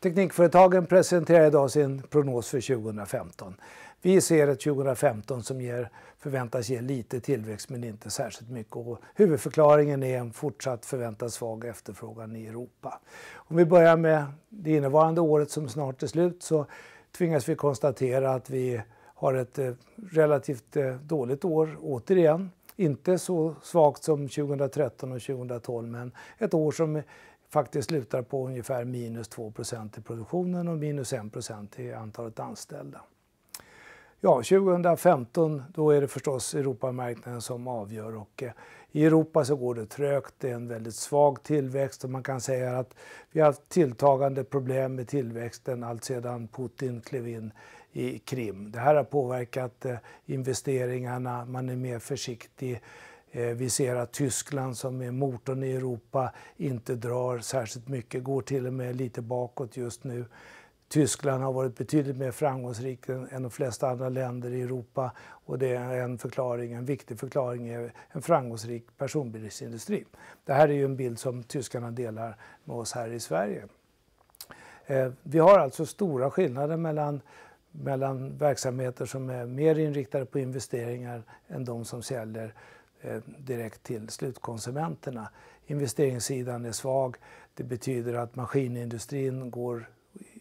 Teknikföretagen presenterar idag sin prognos för 2015. Vi ser ett 2015 som ger, förväntas ge lite tillväxt men inte särskilt mycket. Och huvudförklaringen är en fortsatt förväntad svag efterfrågan i Europa. Om vi börjar med det innevarande året som snart är slut så tvingas vi konstatera att vi har ett eh, relativt eh, dåligt år återigen. Inte så svagt som 2013 och 2012 men ett år som faktiskt slutar på ungefär minus 2% i produktionen och minus 1% i antalet anställda. Ja, 2015 då är det förstås Europamarknaden som avgör och eh, i Europa så går det trögt. Det är en väldigt svag tillväxt och man kan säga att vi har haft tilltagande problem med tillväxten allt sedan Putin klev in i Krim. Det här har påverkat eh, investeringarna, man är mer försiktig. Eh, vi ser att Tyskland som är motorn i Europa inte drar särskilt mycket, går till och med lite bakåt just nu. Tyskland har varit betydligt mer framgångsrikt än de flesta andra länder i Europa och det är en förklaring, en viktig förklaring är en framgångsrik personbilsindustri. Det här är ju en bild som tyskarna delar med oss här i Sverige. Eh, vi har alltså stora skillnader mellan, mellan verksamheter som är mer inriktade på investeringar än de som säljer Eh, direkt till slutkonsumenterna. Investeringssidan är svag. Det betyder att maskinindustrin går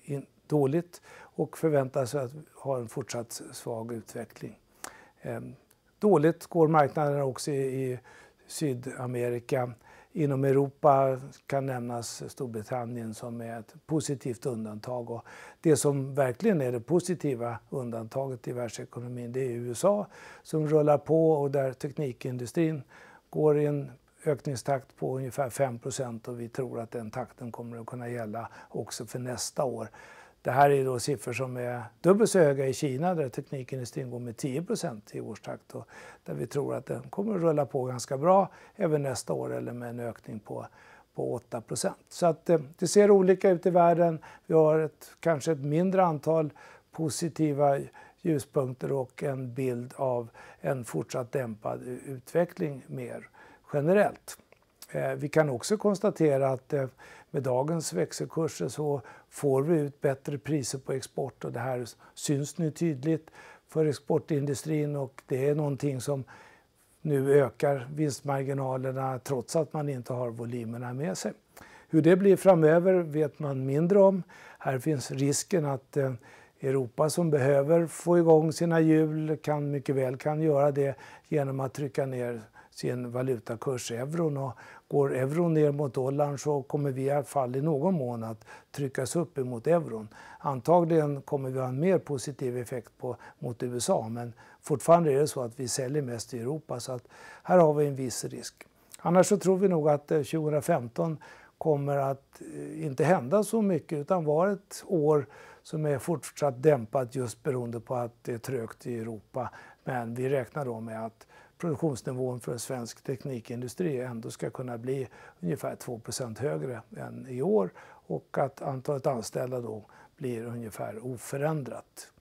in, dåligt och förväntas att ha en fortsatt svag utveckling. Ehm, dåligt går marknaden också i Sydamerika. Inom Europa kan nämnas Storbritannien som är ett positivt undantag. Och det som verkligen är det positiva undantaget i världsekonomin det är USA som rullar på och där teknikindustrin går i en ökningstakt på ungefär 5 och vi tror att den takten kommer att kunna gälla också för nästa år. Det här är då siffror som är dubbelt så höga i Kina där teknikindustrin går med 10% i årstakt och där vi tror att den kommer att rulla på ganska bra även nästa år eller med en ökning på, på 8% Så att eh, det ser olika ut i världen. Vi har ett, kanske ett mindre antal positiva ljuspunkter och en bild av en fortsatt dämpad utveckling mer generellt. Eh, vi kan också konstatera att eh, med dagens växelkurser så får vi ut bättre priser på export och det här syns nu tydligt för exportindustrin och det är någonting som nu ökar vinstmarginalerna trots att man inte har volymerna med sig. Hur det blir framöver vet man mindre om. Här finns risken att eh, Europa som behöver få igång sina hjul kan mycket väl kan göra det genom att trycka ner sin valutakurs euron. Och går euron ner mot dollarn så kommer vi i alla fall i någon mån att tryckas upp emot euron. Antagligen kommer vi ha en mer positiv effekt på, mot USA men fortfarande är det så att vi säljer mest i Europa så att här har vi en viss risk. Annars så tror vi nog att eh, 2015 kommer att eh, inte hända så mycket utan vara ett år som är fortsatt dämpat just beroende på att det är trögt i Europa. Men vi räknar då med att produktionsnivån för svensk teknikindustri ändå ska kunna bli ungefär 2% högre än i år och att antalet anställda då blir ungefär oförändrat.